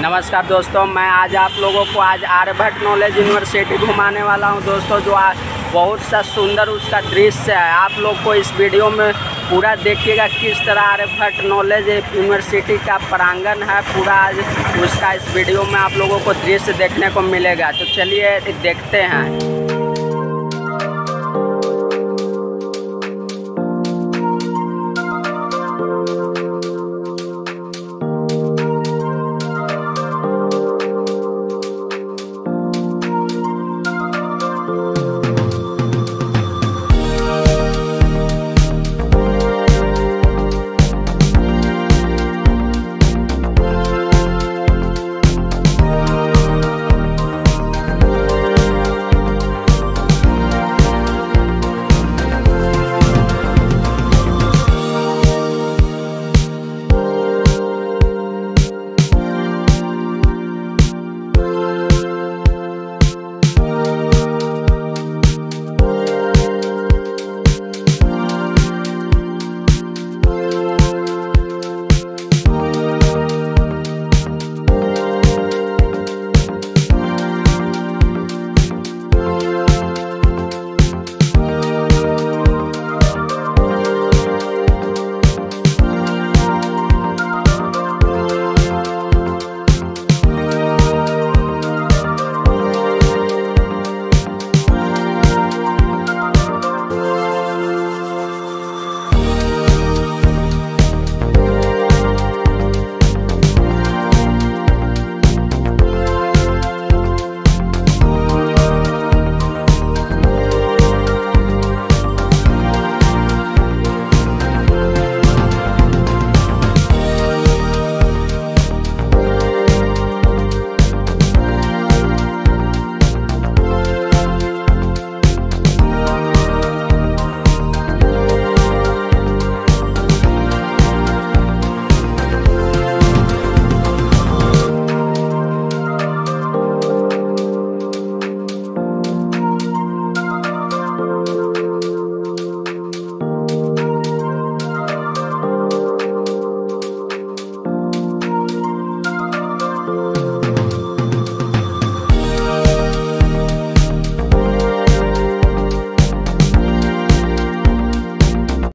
नमस्कार दोस्तों, मैं आज आप लोगों को आज आर्यभट्ट नॉलेज यूनिवर्सिटी घुमाने वाला हूँ। दोस्तों, जो आज बहुत सा सुंदर उसका दृश्य है। आप लोग को इस वीडियो में पूरा देखिएगा किस तरह आर्यभट्ट नॉलेज यूनिवर्सिटी का प्रांगण है। पूरा आज उसका इस वीडियो में आप लोगों को दृश्य देखने को मिलेगा। तो चलिए देखते हैं।